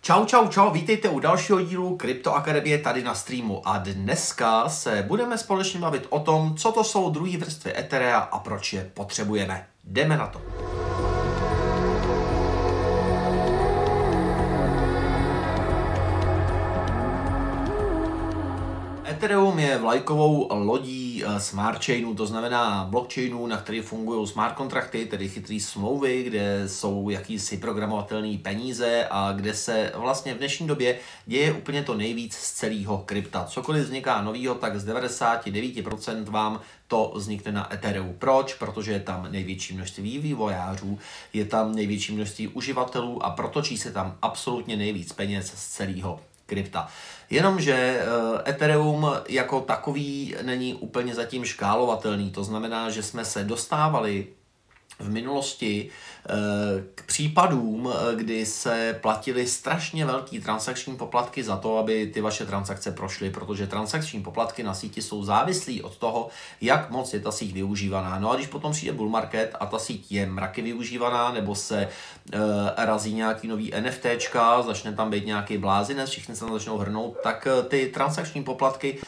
Čau, čau, čau, vítejte u dalšího dílu Krypto Akademie tady na streamu a dneska se budeme společně bavit o tom, co to jsou druhé vrstvy Etherea a proč je potřebujeme. Jdeme na to. Ethereum je vlajkovou lodí eh, smart chainu, to znamená blockchainu, na který fungují smart kontrakty, tedy chytré smlouvy, kde jsou jakýsi programovatelné peníze a kde se vlastně v dnešní době děje úplně to nejvíc z celého krypta. Cokoliv vzniká novýho, tak z 99% vám to vznikne na Ethereum. Proč? Protože je tam největší množství vývojářů, je tam největší množství uživatelů a protočí se tam absolutně nejvíc peněz z celého krypta. Jenomže eh, Ethereum jako takový není úplně zatím škálovatelný, to znamená, že jsme se dostávali v minulosti eh, k případům, eh, kdy se platily strašně velké transakční poplatky za to, aby ty vaše transakce prošly, protože transakční poplatky na síti jsou závislí od toho, jak moc je ta síť využívaná. No a když potom přijde bull market a ta síť je mraky využívaná, nebo se uh, razí nějaký nový NFTčka, začne tam být nějaký blázinec, všichni se tam začnou hrnout, tak ty transakční poplatky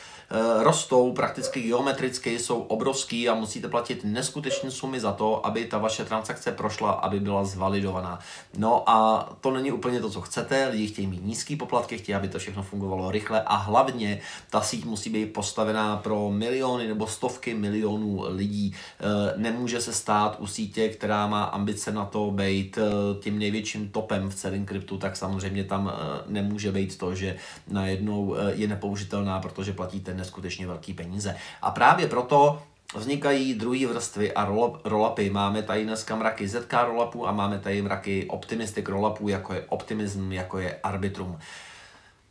rostou prakticky geometricky, jsou obrovský a musíte platit neskutečné sumy za to, aby ta vaše transakce prošla, aby byla zvalidovaná. No a to není úplně to, co chcete, lidi chtějí mít nízký poplatky, chtějí, aby to všechno fungovalo rychle a hlavně ta síť musí být postavená pro miliony nebo stovky milionů lidí. Eh, nemůže se stát u sítě, která má ambice na to být eh, tím největším topem v celém kryptu, tak samozřejmě tam nemůže být to, že najednou je nepoužitelná, protože platíte neskutečně velký peníze. A právě proto vznikají druhé vrstvy a rollupy. Máme tady dneska mraky ZK rollupů a máme tady mraky optimistic rollupů, jako je Optimism, jako je Arbitrum.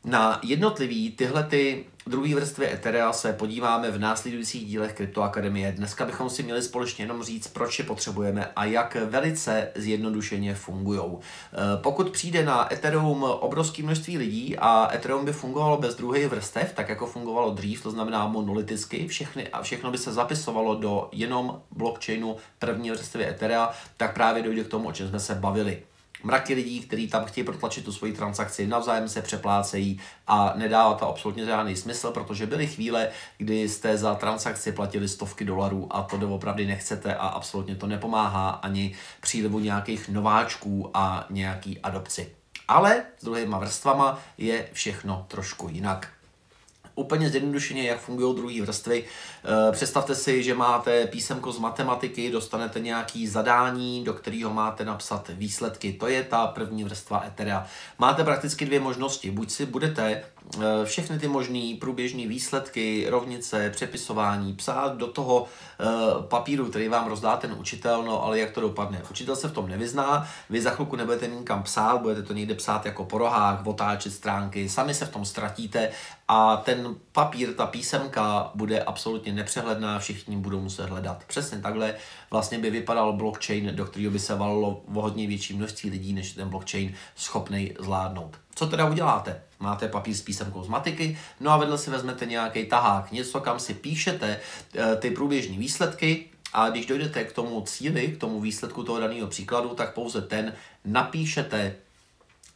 Na jednotlivý tyhle ty druhé vrstvy Etherea se podíváme v následujících dílech Kryptoakademie. Dneska bychom si měli společně jenom říct, proč je potřebujeme a jak velice zjednodušeně fungují. E, pokud přijde na Ethereum obrovské množství lidí a Ethereum by fungovalo bez druhé vrstev, tak jako fungovalo dřív, to znamená monoliticky, všechny, a všechno by se zapisovalo do jenom blockchainu první vrstvy Etherea, tak právě dojde k tomu, o čem jsme se bavili mraky lidí, kteří tam chtějí protlačit tu svoji transakci, navzájem se přeplácejí a nedává to absolutně žádný smysl, protože byly chvíle, kdy jste za transakci platili stovky dolarů a to doopravdy nechcete a absolutně to nepomáhá ani přílivu nějakých nováčků a nějaký adopci. Ale s druhýma vrstvama je všechno trošku jinak. Úplně zjednodušeně, jak fungují druhé vrstvy. Eh, představte si, že máte písemko z matematiky, dostanete nějaký zadání, do kterého máte napsat výsledky. To je ta první vrstva Etherea. Máte prakticky dvě možnosti. Buď si budete všechny ty možné průběžné výsledky, rovnice, přepisování, psát do toho eh, papíru, který vám rozdá ten učitel, no ale jak to dopadne. Učitel se v tom nevyzná, vy za chvilku nebudete mít kam psát, budete to někde psát jako po rohách, otáčet stránky, sami se v tom ztratíte a ten papír, ta písemka bude absolutně nepřehledná, všichni budou muset hledat. Přesně takhle vlastně by vypadal blockchain, do kterého by se valilo o hodně větší množství lidí, než ten blockchain schopný zvládnout. Co teda uděláte? Máte papír s písemkou z matiky, no a vedle si vezmete nějaký tahák, něco, kam si píšete eh, ty průběžné výsledky, a když dojdete k tomu cíli, k tomu výsledku toho daného příkladu, tak pouze ten napíšete,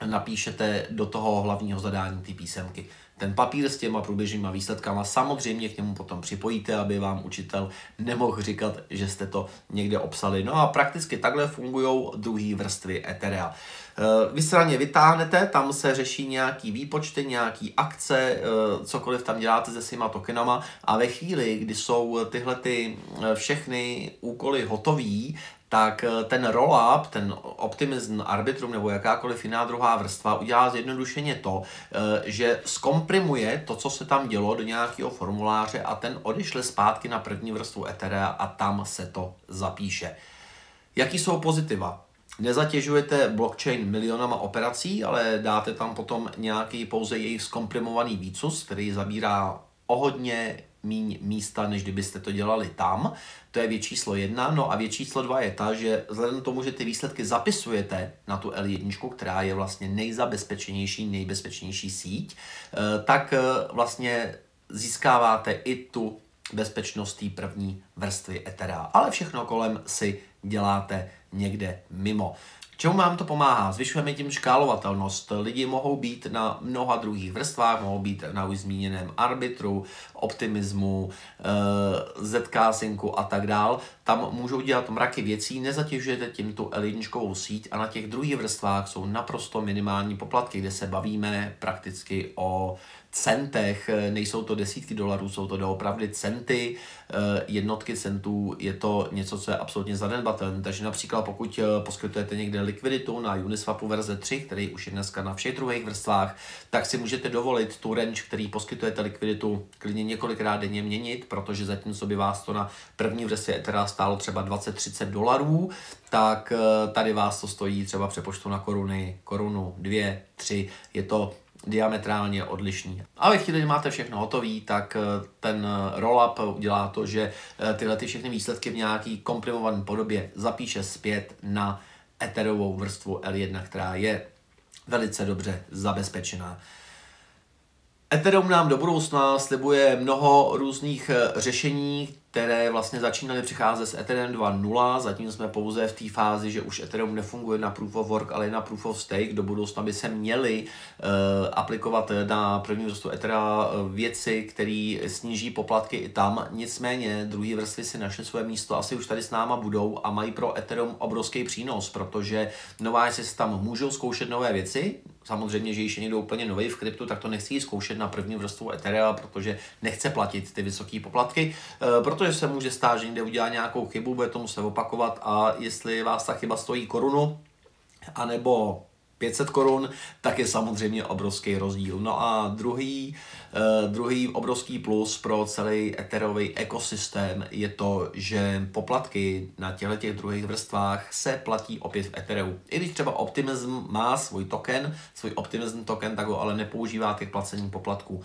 napíšete do toho hlavního zadání ty písemky ten papír s těma průběžnýma výsledkama samozřejmě k němu potom připojíte, aby vám učitel nemohl říkat, že jste to někde obsali. No a prakticky takhle fungují druhé vrstvy Etherea. Eh, vy se na ně vytáhnete, tam se řeší nějaký výpočty, nějaký akce, eh, cokoliv tam děláte se svýma tokenama a ve chvíli, kdy jsou tyhle ty eh, všechny úkoly hotový, tak eh, ten roll-up, ten optimism, arbitrum nebo jakákoliv jiná druhá vrstva udělá zjednodušeně to, eh, že zkomprimuje to, co se tam dělo do nějakého formuláře a ten odešle zpátky na první vrstvu Etherea a tam se to zapíše. Jaký jsou pozitiva? Nezatěžujete blockchain milionama operací, ale dáte tam potom nějaký pouze jejich zkomprimovaný výcus, který zabírá o hodně míň místa, než kdybyste to dělali tam. To je věc číslo jedna. No a věc číslo dva je ta, že vzhledem k tomu, že ty výsledky zapisujete na tu L1, která je vlastně nejzabezpečenější, nejbezpečnější síť, eh, tak eh, vlastně získáváte i tu bezpečnost té první vrstvy Ethera. Ale všechno kolem si děláte někde mimo. Čemu nám to pomáhá? Zvyšujeme tím škálovatelnost. Lidi mohou být na mnoha druhých vrstvách, mohou být na už zmíněném arbitru, optimismu, eh, ZK synku a tak dál. Tam můžou dělat mraky věcí, nezatěžujete tím tu l síť a na těch druhých vrstvách jsou naprosto minimální poplatky, kde se bavíme prakticky o centech, nejsou to desítky dolarů, jsou to doopravdy centy, jednotky centů, je to něco, co je absolutně zanedbatelné. Takže například pokud eh, poskytujete někde likviditu na Uniswapu verze 3, který už je dneska na všech druhých vrstvách, tak si můžete dovolit tu range, který poskytujete likviditu klidně několikrát denně měnit, protože zatímco by vás to na první vrstvě Ethera stálo třeba 20-30 dolarů, tak eh, tady vás to stojí třeba přepočtu na koruny, korunu, dvě, tři. Je to diametrálně odlišný. A ve chvíli, kdy máte všechno hotové, tak eh, ten eh, rollup udělá to, že eh, tyhle ty všechny výsledky v nějaký komprimované podobě zapíše zpět na eterovou vrstvu L1, která je velice dobře zabezpečená. Ethereum nám do budoucna slibuje mnoho různých řešení, které vlastně začínaly přicházet s Ethereum 2.0, zatím jsme pouze v té fázi, že už Ethereum nefunguje na Proof of Work, ale na Proof of Stake. Do budoucna by se měly uh, aplikovat na první vrstvu Ethera eh, věci, které sníží poplatky i tam. Nicméně druhé vrstvy si našly své místo, asi už tady s náma budou a mají pro Ethereum obrovský přínos, protože nová si tam můžou zkoušet nové věci, samozřejmě, že již je někdo úplně nový v kryptu, tak to nechci zkoušet na první vrstvu Ethereum, protože nechce platit ty vysoké poplatky, uh, proto protože se může stát, že někde udělá nějakou chybu, bude to muset opakovat a jestli vás ta chyba stojí korunu, anebo 500 korun, tak je samozřejmě obrovský rozdíl. No a druhý, uh, druhý obrovský plus pro celý eterový ekosystém je to, že poplatky na těchto těch druhých vrstvách se platí opět v Ethereum. I když třeba Optimism má svůj token, svůj Optimism token, tak ho ale nepoužívá k placení poplatků.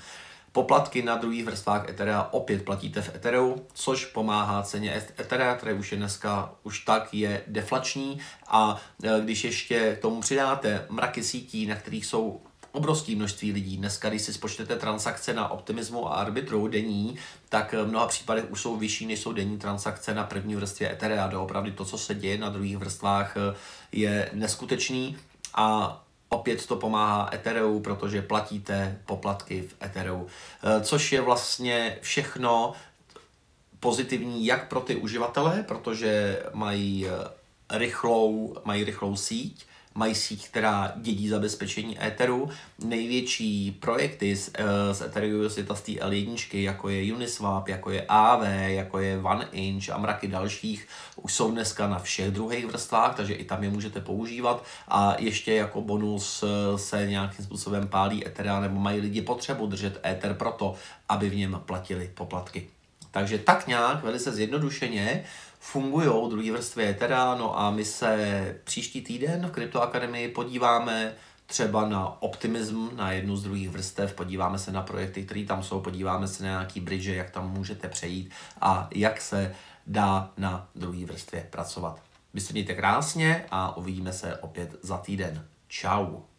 Poplatky na druhých vrstvách Etherea opět platíte v Ethereu, což pomáhá ceně Etherea, které už je dneska už tak je deflační a e, když ještě k tomu přidáte mraky sítí, na kterých jsou obrovské množství lidí. Dneska, když si spočtete transakce na Optimismu a Arbitru denní, tak v mnoha případech už jsou vyšší, než jsou denní transakce na první vrstvě Etherea. Doopravdy to, co se děje na druhých vrstvách, e, je neskutečný a Opět to pomáhá Ethereum, protože platíte poplatky v Ethereum, eh, což je vlastně všechno pozitivní jak pro ty uživatele, protože mají eh, rychlou, mají rychlou síť, mají síť, která dědí zabezpečení Etheru. Největší projekty z, uh, z Ethereum je z té L1, jako je Uniswap, jako je AV, jako je OneInch a mraky dalších, už jsou dneska na všech druhých vrstvách, takže i tam je můžete používat a ještě jako bonus eh, se nějakým způsobem pálí Ethera, nebo mají lidi potřebu držet Ether proto, aby v něm platili poplatky. Takže tak nějak, velice zjednodušeně, fungují druhé vrstvy Ethera, no a my se příští týden v Kryptoakademii podíváme třeba na optimism, na jednu z druhých vrstev, podíváme se na projekty, které tam jsou, podíváme se na nějaký bridge, jak tam můžete přejít a jak se dá na druhé vrstvě pracovat. Vy se mějte krásně a uvidíme se opět za týden. Ciao.